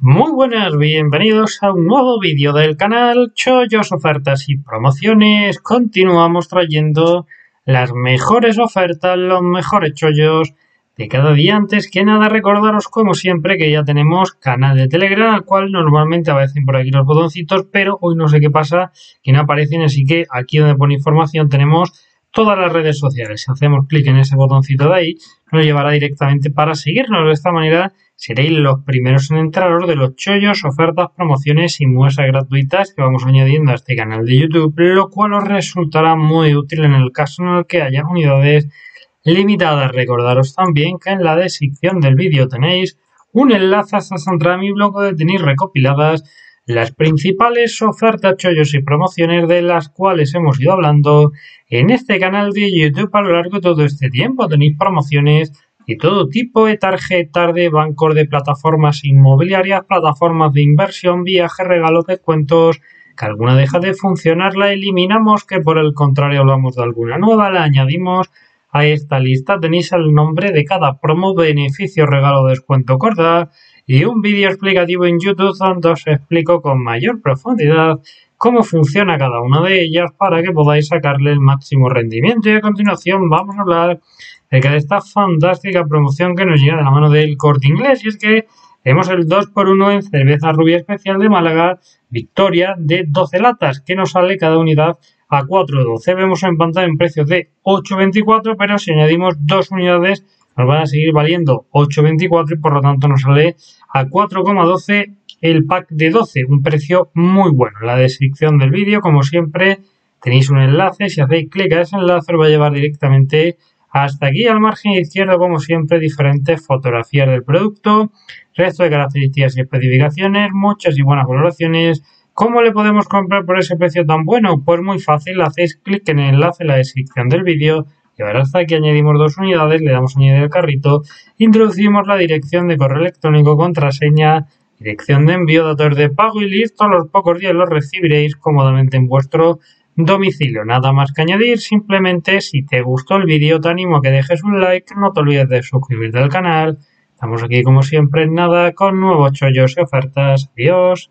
Muy buenas, bienvenidos a un nuevo vídeo del canal Chollos Ofertas y Promociones. Continuamos trayendo las mejores ofertas, los mejores chollos de cada día. Antes que nada, recordaros como siempre que ya tenemos canal de Telegram, al cual normalmente aparecen por aquí los botoncitos, pero hoy no sé qué pasa, que no aparecen, así que aquí donde pone información tenemos todas las redes sociales. Si hacemos clic en ese botoncito de ahí, nos llevará directamente para seguirnos. De esta manera seréis los primeros en entraros de los chollos, ofertas, promociones y muestras gratuitas que vamos añadiendo a este canal de YouTube, lo cual os resultará muy útil en el caso en el que haya unidades limitadas. Recordaros también que en la descripción del vídeo tenéis un enlace hasta centrar a mi blog donde tenéis recopiladas las principales ofertas, chollos y promociones de las cuales hemos ido hablando en este canal de YouTube a lo largo de todo este tiempo. Tenéis promociones de todo tipo de tarjetas de bancos, de plataformas inmobiliarias, plataformas de inversión, viajes, regalos, descuentos, que alguna deja de funcionar, la eliminamos, que por el contrario hablamos de alguna nueva, la añadimos a esta lista. Tenéis el nombre de cada promo, beneficio, regalo, descuento, corda y un vídeo explicativo en YouTube donde os explico con mayor profundidad cómo funciona cada una de ellas para que podáis sacarle el máximo rendimiento. Y a continuación vamos a hablar de esta fantástica promoción que nos llega de la mano del corte inglés. Y es que tenemos el 2x1 en cerveza rubia especial de Málaga, Victoria, de 12 latas, que nos sale cada unidad a 4.12. Vemos en pantalla en precios de 8.24, pero si añadimos dos unidades nos van a seguir valiendo 8,24 y por lo tanto nos sale a 4,12 el pack de 12, un precio muy bueno. En la descripción del vídeo, como siempre, tenéis un enlace, si hacéis clic a ese enlace os va a llevar directamente hasta aquí al margen izquierdo, como siempre, diferentes fotografías del producto, resto de características y especificaciones, muchas y buenas valoraciones. ¿Cómo le podemos comprar por ese precio tan bueno? Pues muy fácil, hacéis clic en el enlace en la descripción del vídeo ahora hasta aquí añadimos dos unidades, le damos añadir el carrito, introducimos la dirección de correo electrónico, contraseña, dirección de envío, datos de pago y listo, a los pocos días los recibiréis cómodamente en vuestro domicilio. Nada más que añadir, simplemente si te gustó el vídeo te animo a que dejes un like, no te olvides de suscribirte al canal. Estamos aquí como siempre en nada con nuevos chollos y ofertas. Adiós.